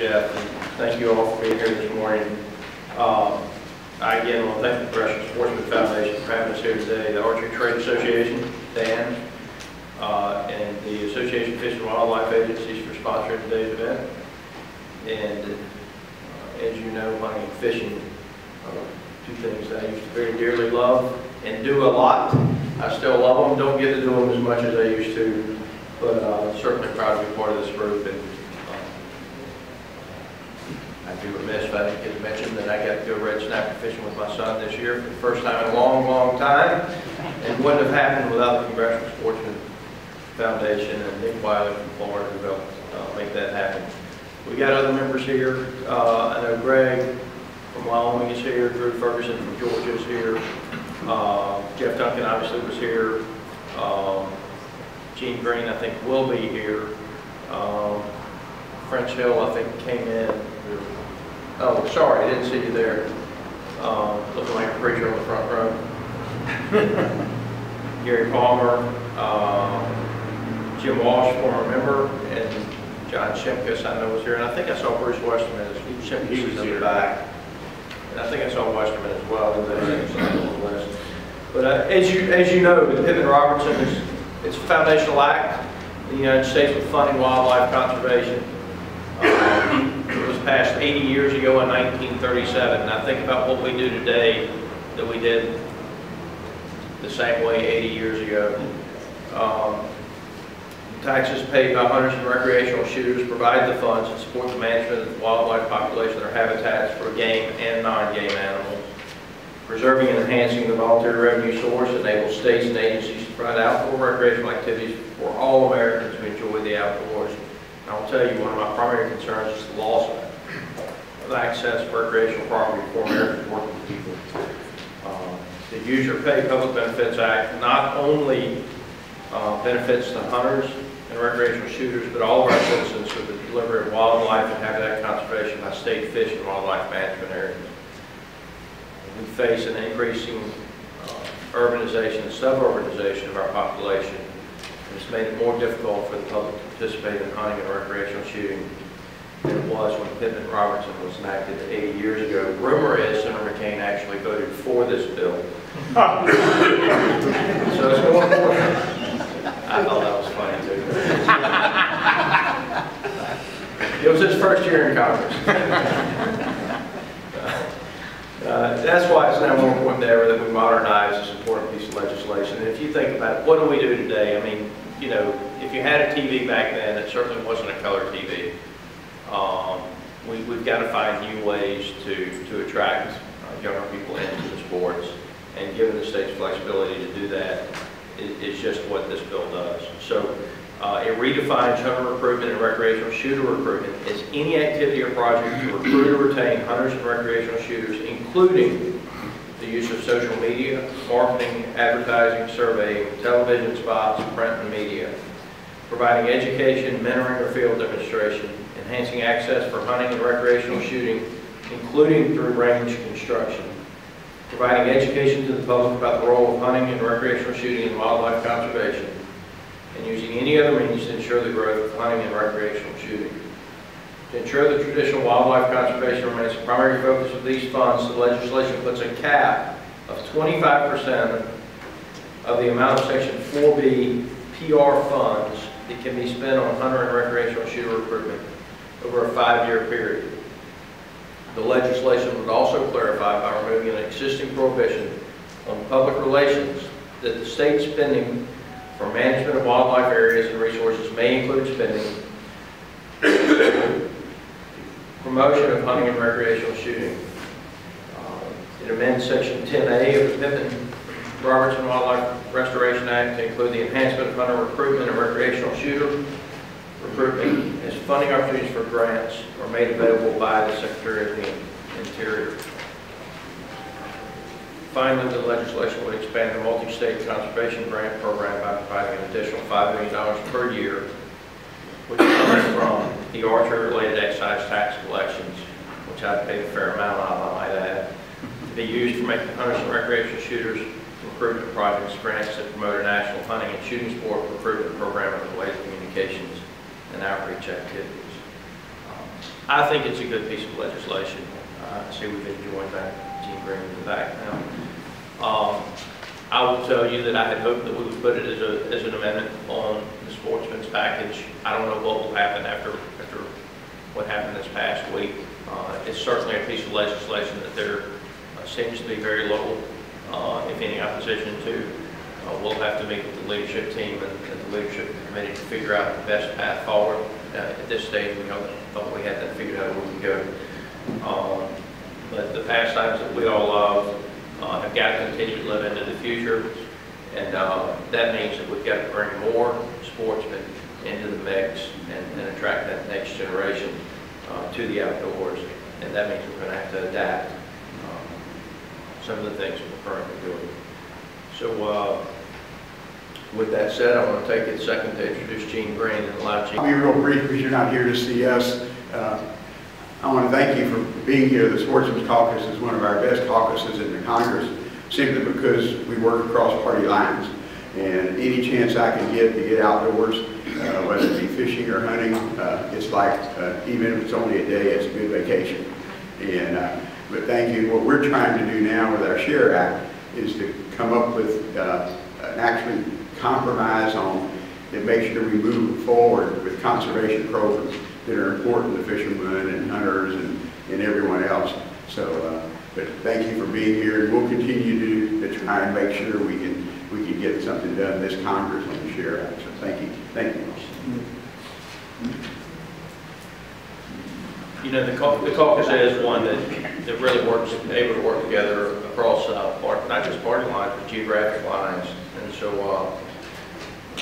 Jeff, and thank you all for being here this morning. Um, I again want to thank the Progressive Sportsman Foundation for having us here today, the Archery Trade Association, Dan, uh, and the Association of Fish and Wildlife Agencies for sponsoring today's event. And uh, as you know, hunting and fishing are two things that I used to very dearly love and do a lot. I still love them, don't get to do them as much as I used to, but uh, certainly proud to be part of this group. And uh, be remiss if I didn't get to mention that I got to go red snapper fishing with my son this year for the first time in a long, long time. And wouldn't have happened without the Congressional Sportsman Foundation and Nick Wiley from Florida who helped uh, make that happen. We got other members here. Uh, I know Greg from Wyoming is here, Drew Ferguson from Georgia is here. Uh, Jeff Duncan obviously was here. Um, Gene Green, I think, will be here. Um, French Hill, I think, came in. Oh, sorry, I didn't see you there. Um, Looking like a preacher on the front row. Gary Palmer, um, Jim Walsh, former member, and John Shimkus, I know was here, and I think I saw Bruce Westerman, as Shimkus was in the back. And I think I saw Westerman as well, in the list. But uh, as you, as you know, the Pittman Robertson is, it's a foundational act, in the United States with funding wildlife conservation. Um, was passed 80 years ago in 1937, and I think about what we do today that we did the same way 80 years ago. Um, Taxes paid by hunters and recreational shooters provide the funds to support the management of the wildlife population or habitats for game and non-game animals. Preserving and enhancing the voluntary revenue source enables states and agencies to provide outdoor recreational activities for all Americans who enjoy the outdoors. And I'll tell you, one of my primary concerns is the loss of access recreational property for American working people. Um, The User Pay Public Benefits Act not only uh, benefits the hunters and recreational shooters, but all of our citizens for the delivery of wildlife and habitat conservation by state fish and wildlife management areas. We face an increasing uh, urbanization and suburbanization of our population. and It's made it more difficult for the public to participate in hunting and recreational shooting it was when Pittman Robertson was enacted 80 years ago. Rumor is Senator McCain actually voted for this bill. So it's going forward. I thought that was funny too. It was his first year in Congress. Uh, That's why it's now more important than ever that we modernize this important piece of legislation. And if you think about it, what do we do today? I mean, you know, if you had a TV back then, it certainly wasn't a color TV. Um, we- We've got to find new ways to to attract uh, younger people into the sports. And given the state's flexibility to do that, i- is just what this bill does. So uh, it redefines hunter recruitment and recreational shooter recruitment as any activity or project to recruit or retain hunters and recreational shooters, including the use of social media, marketing, advertising, surveying, television spots, print and media, providing education, mentoring, or field demonstration, enhancing access for hunting and recreational shooting, including through range construction, providing education to the public about the role of hunting and recreational shooting in wildlife conservation, and using any other means to ensure the growth of hunting and recreational shooting. To ensure that traditional wildlife conservation remains the primary focus of these funds, the legislation puts a cap of 25% of the amount of Section 4B PR funds that can be spent on hunter and recreational shooter recruitment over a five-year period. The legislation would also clarify by removing an existing prohibition on public relations that the state spending for management of wildlife areas and resources may include spending promotion of hunting and recreational shooting. Uh, It amends Section 10A of the Pittman Robertson Wildlife Restoration Act to include the enhancement of hunter recruitment and recreational shooter recruitment as funding opportunities for grants are made available by the Secretary of the Interior. Finally, the legislation would expand the multi-state conservation grant program by providing an additional $5 million per year, which comes from the archery-related excise tax collections, which I've paid a fair amount of, I might add, to be used for making hunters and recreational shooters recruitment projects, grants that promote a national hunting and shooting sport recruitment program and related communications and outreach activities. Um, I think it's a good piece of legislation. Uh, I see we've been joined by Gene Green in the back now. Um, I will tell you that I had hoped that we would put it as a, as an amendment on the sportsman's package. I don't know what will happen after, after what happened this past week. Uh, It's certainly a piece of legislation that there uh, seems to be very little, uh, if any, opposition to. Uh, We'll have to meet with the leadership team and and the leadership committee to figure out the best path forward. Uh, At this stage, we don't, thought we had that figured out where we go. Um, But the pastimes that we all love uh, have got to continue to live into the future. And uh, that means that we've got to bring more sportsmen into the mix and and attract that next generation uh, to the outdoors. And that means we're going to have to adapt um, some of the things that we're currently doing. So uh, with that said, I want to take it second to introduce Gene Green and allow Gene. I'll be real brief because you're not here to see us. Uh, I want to thank you for being here. The Sportsman's Caucus is one of our best caucuses in the Congress simply because we work across party lines. And any chance I can get to get outdoors, uh, whether it be fishing or hunting, uh, it's like, uh, even if it's only a day, it's a good vacation. And, uh, but thank you. What we're trying to do now with our SHARE Act is to come up with uh, an actually compromise on that makes sure we move forward with conservation programs that are important to fishermen and hunters and, and everyone else. So, uh, but thank you for being here, and we'll continue to, to try and make sure we can, we can get something done this Congress on the SHARE Act. So thank you, thank you. You know, the the caucus is one that, that really works, able to work together across, uh, part- not just party lines, but geographic lines. And so, uh,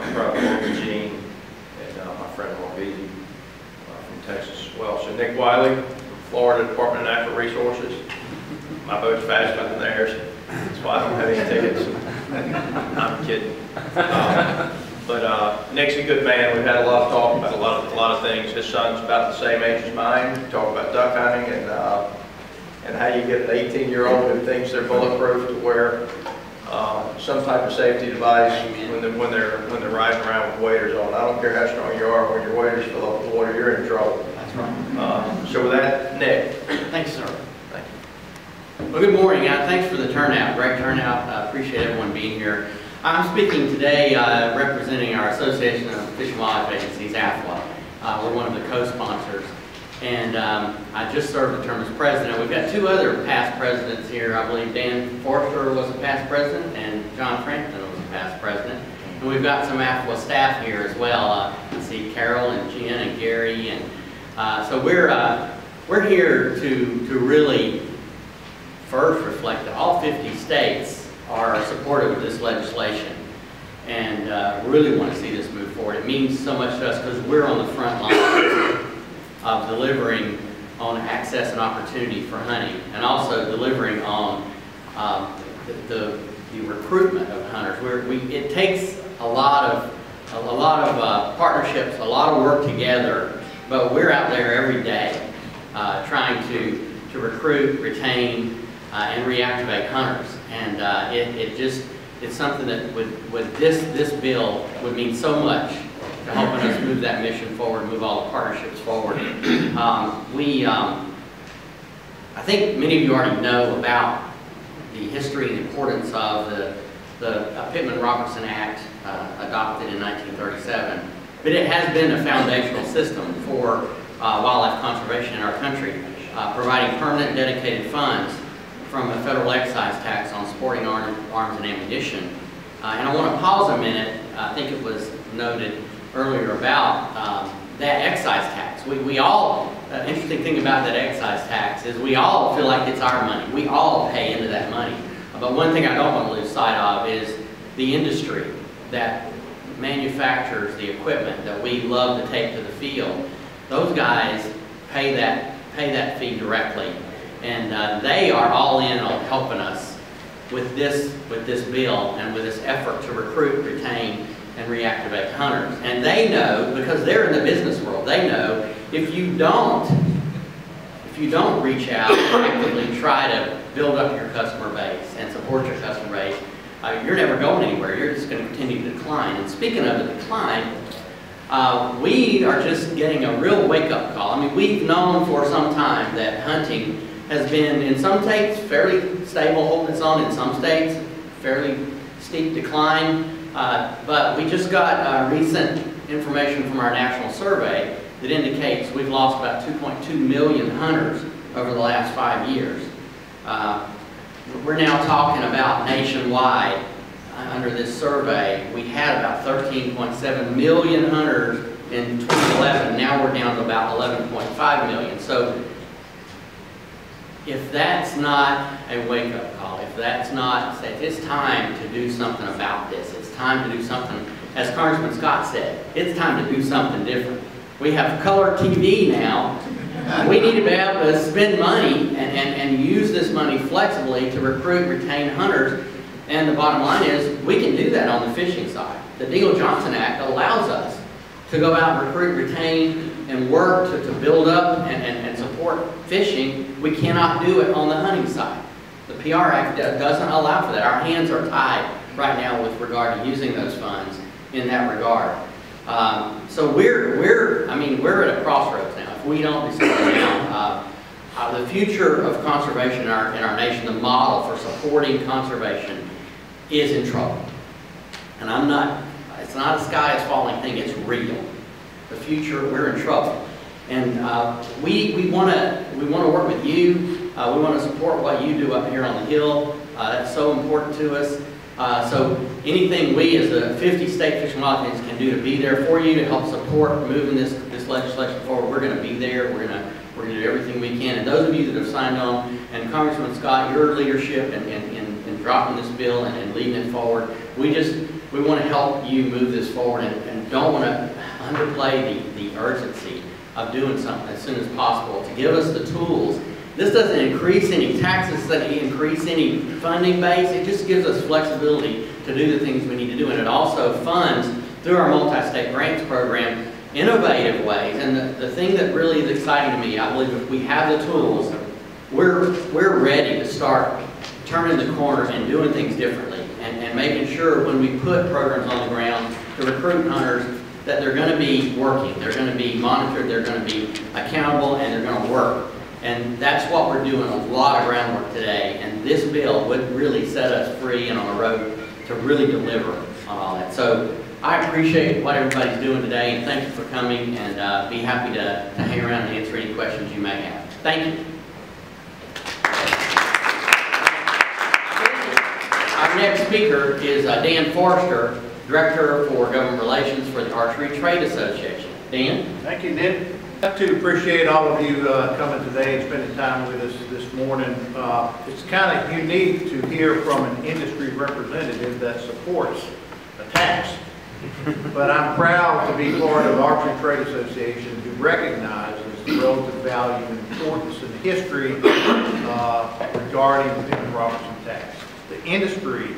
I'm proud with Gene and, uh, my friend Veasey, uh, from Texas as well. So Nick Wiley, from Florida Department of Natural Resources. My boat's faster than theirs, that's why I don't have any tickets. I'm kidding. Um, But uh, Nick's a good man. We've had a lot of talk about a lot of, a lot of things. His son's about the same age as mine. We Talk about duck hunting and, uh, and how you get an 18-year-old who thinks they're bulletproof to wear uh, some type of safety device when they're, when they're, when they're riding around with waders on. I don't care how strong you are, when your waders fill up with water, you're in trouble. That's right. Uh, So with that, Nick, Thanks, sir. thank you. Well, good morning. Uh, Thanks for the turnout, great turnout. Uh, Appreciate everyone being here. I'm speaking today uh, representing our Association of Fish and Wildlife Agencies, AFWA. Uh, We're one of the co-sponsors. And um, I just served the term as president. We've got two other past presidents here. I believe Dan Forster was a past president and John Frampton was a past president. And we've got some AFWA staff here as well. Uh, I see Carol and Jen and Gary. And uh, so we're, uh, we're here to, to really first reflect that all 50 states are supportive of this legislation and uh, really want to see this move forward. It means so much to us because we're on the front line of delivering on access and opportunity for hunting and also delivering on um, the, the, the recruitment of hunters. We're, we, it takes a lot of, a, a lot of uh, partnerships, a lot of work together, but we're out there every day uh, trying to, to recruit, retain, uh, and reactivate hunters. And uh, it, it just, it's something that would, with this, this bill would mean so much to helping us move that mission forward, move all the partnerships forward. Um, we, um, I think many of you already know about the history and importance of the, the uh, Pittman-Robertson Act uh, adopted in 1937. But it has been a foundational system for uh, wildlife conservation in our country, uh, providing permanent dedicated funds from a federal excise tax on sporting arm- arms and ammunition. Uh, And I want to pause a minute, I think it was noted earlier about um, that excise tax. We we all, uh, interesting thing about that excise tax is we all feel like it's our money. We all pay into that money. But one thing I don't want to lose sight of is the industry that manufactures the equipment that we love to take to the field. Those guys pay that, pay that fee directly. And uh, they are all in on helping us with this, with this bill and with this effort to recruit, retain, and reactivate hunters. And they know, because they're in the business world, they know if you don't, if you don't reach out and actively try to build up your customer base and support your customer base, uh, you're never going anywhere. You're just going to continue to decline. And speaking of the decline, Uh, we are just getting a real wake-up call. I mean, we've known for some time that hunting has been, in some states, fairly stable, holding its own, in some states, fairly steep decline. Uh, but we just got uh, recent information from our national survey that indicates we've lost about 2.2 million hunters over the last five years. Uh, we're now talking about nationwide, uh, under this survey, we had about 13.7 million hunters in 2011. Now we're down to about 11.5 million. So if that's not a wake-up call, if that's not, say, it's time to do something about this, it's time to do something, as Congressman Scott said, it's time to do something different. We have color TV now. We need to be able to spend money and, and, and use this money flexibly to recruit, retain hunters. And the bottom line is, we can do that on the fishing side. The Dingell-Johnson Act allows us to go out and recruit, retain, and work to, to build up and, and, and support fishing. We cannot do it on the hunting side. The PR Act doesn't allow for that. Our hands are tied right now with regard to using those funds in that regard. Um, so we're, we're, I mean, we're at a crossroads now. If we don't decide now, uh, uh, the future of conservation in our, in our nation, the model for supporting conservation is in trouble. And I'm not, it's not a sky is falling thing, it's real. The future, we're in trouble. And uh, we, we want to we want to work with you. Uh, we want to support what you do up here on the Hill. Uh, that's so important to us. Uh, so anything we as the 50 state fish and wildlife can do to be there for you to help support moving this, this legislation forward, we're going to be there. We're going to we're going to do everything we can. And those of you that have signed on, and Congressman Scott, your leadership in, in, in, in dropping this bill and, and leading it forward, we just we want to help you move this forward and, and don't want to underplay the, the urgency of doing something as soon as possible to give us the tools. This doesn't increase any taxes, doesn't increase any funding base, it just gives us flexibility to do the things we need to do. And it also funds, through our multi-state grants program, innovative ways. And the, the thing that really is exciting to me, I believe if we have the tools, we're, we're ready to start turning the corner and doing things differently and, and making sure when we put programs on the ground to recruit hunters that they're going to be working, they're going to be monitored, they're going to be accountable, and they're going to work. And that's what we're doing, a lot of groundwork today. And this bill would really set us free and on a road to really deliver on all that. So I appreciate what everybody's doing today, and thank you for coming, and uh, be happy to, to hang around and answer any questions you may have. Thank you. Our next speaker is uh, Dan Forrester, Director for Government Relations for the Archery Trade Association. Dan? Thank you, Nick. I'd to appreciate all of you uh, coming today and spending time with us this morning. Uh, It's kind of unique to hear from an industry representative that supports a tax. But I'm proud to be part of Archery Trade Association who recognizes the relative value and importance and history uh, regarding the Robertson tax. The industry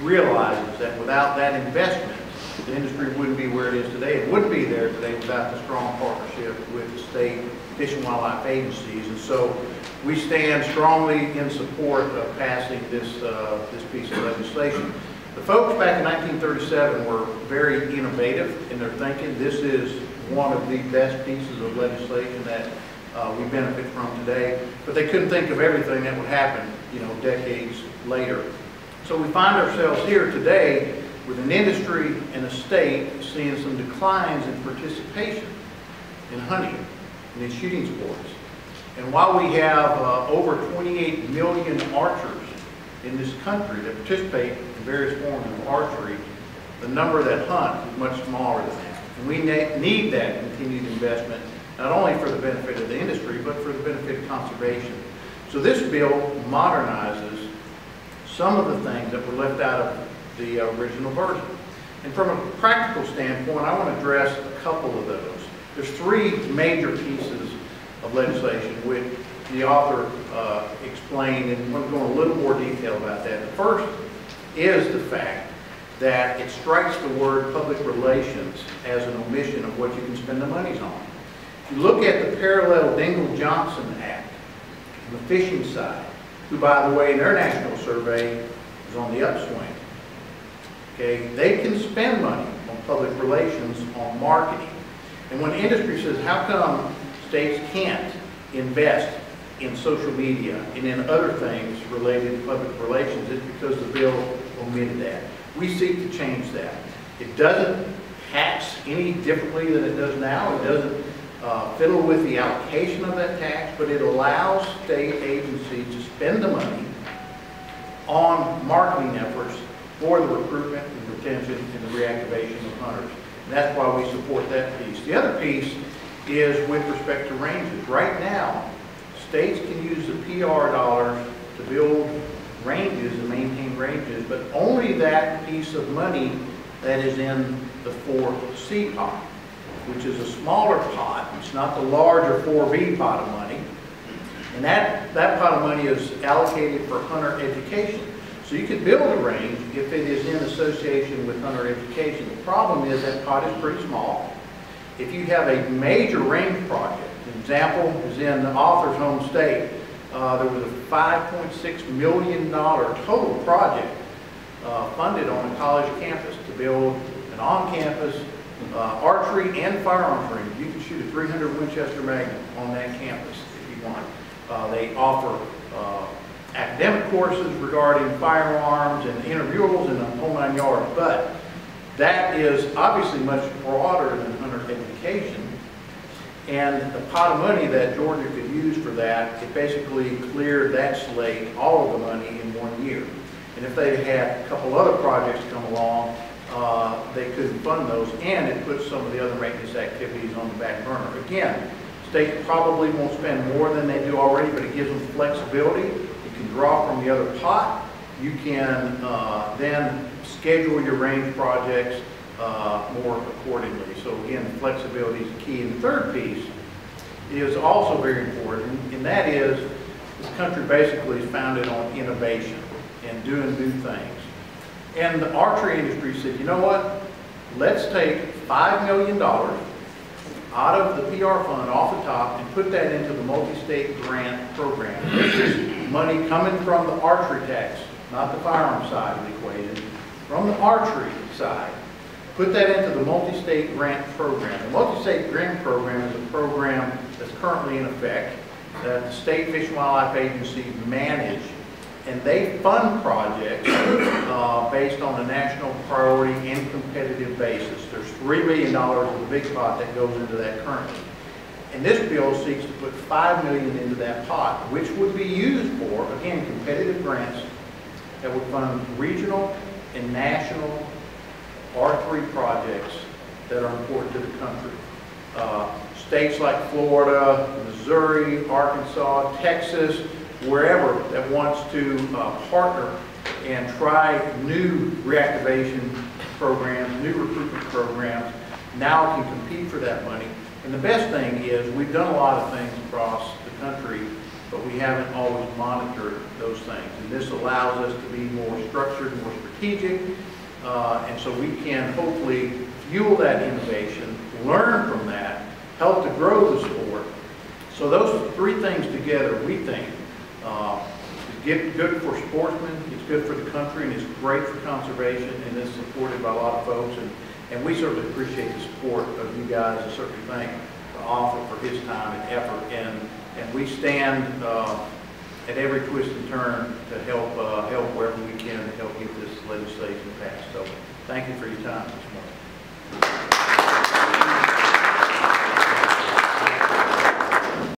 realizes that without that investment, the industry wouldn't be where it is today. It wouldn't be there today without the strong partnership with the state fish and wildlife agencies. And so we stand strongly in support of passing this, uh, this piece of legislation. The folks back in 1937 were very innovative in their thinking. This is one of the best pieces of legislation that uh, we benefit from today. But they couldn't think of everything that would happen, you know, decades later. So we find ourselves here today with an industry and a state seeing some declines in participation in hunting and in shooting sports. And while we have uh, over 28 million archers in this country that participate in various forms of archery, the number that hunt is much smaller than that. And we need that continued investment, not only for the benefit of the industry, but for the benefit of conservation. So this bill modernizes some of the things that were left out of the original version. And from a practical standpoint, I want to address a couple of those. There's three major pieces of legislation which the author uh, explained, and I'm going to go in a little more detail about that. The first is the fact that it strikes the word public relations as an omission of what you can spend the monies on. If you look at the parallel Dingell-Johnson Act, on the fishing side, who, by the way, in their national survey is on the upswing. Okay, they can spend money on public relations, on marketing. And when industry says, how come states can't invest in social media and in other things related to public relations, it's because the bill omitted that. We seek to change that. It doesn't tax any differently than it does now. It doesn't uh, fiddle with the allocation of that tax, but it allows state agencies to spend the money on marketing efforts for the recruitment and retention and the reactivation of hunters. And that's why we support that piece. The other piece is with respect to ranges. Right now, states can use the PR dollars to build ranges and maintain ranges, but only that piece of money that is in the 4C pot, which is a smaller pot. It's not the larger 4B pot of money. And that, that pot of money is allocated for hunter education. So you could build a range if it is in association with hunter education. The problem is that pot is pretty small. If you have a major range project, an example is in the author's home state, uh, there was a $5.6 million total project uh, funded on a college campus to build an on-campus uh, archery and firearms range. You 300 Winchester Magnum on that campus if you want. Uh, They offer uh, academic courses regarding firearms and interviewables and the whole nine but that is obviously much broader than hunter education. And the pot of money that Georgia could use for that, it basically cleared that slate, all of the money in one year. And if they had a couple other projects come along, uh, they couldn't fund those, and it puts some of the other maintenance activities on the back burner. Again, state probably won't spend more than they do already, but it gives them flexibility. You can draw from the other pot. You can uh, then schedule your range projects uh, more accordingly. So again, flexibility is key. And the third piece is also very important, and that is this country basically is founded on innovation and doing new things. And the archery industry said, you know what? Let's take $5 million out of the PR fund off the top and put that into the multi-state grant program. This is money coming from the archery tax, not the firearm side of the equation, from the archery side. Put that into the multi-state grant program. The multi-state grant program is a program that's currently in effect that the state Fish and Wildlife agencies manage and they fund projects uh, based on a national priority and competitive basis. There's $3 million in the big pot that goes into that currently. And this bill seeks to put 5 million into that pot, which would be used for, again, competitive grants that would fund regional and national R3 projects that are important to the country. Uh, States like Florida, Missouri, Arkansas, Texas, wherever that wants to uh, partner and try new reactivation programs, new recruitment programs, now can compete for that money. And the best thing is, we've done a lot of things across the country, but we haven't always monitored those things. And this allows us to be more structured, more strategic, uh, and so we can hopefully fuel that innovation, learn from that, help to grow the sport. So those three things together, we think, uh, It's good- for sportsmen, it's good for the country, and it's great for conservation, and it's supported by a lot of folks. And and we certainly appreciate the support of you guys, and certainly thank the author for his time and effort. And and we stand uh, at every twist and turn to help, uh, help wherever we can to help get this legislation passed. So thank you for your time this morning.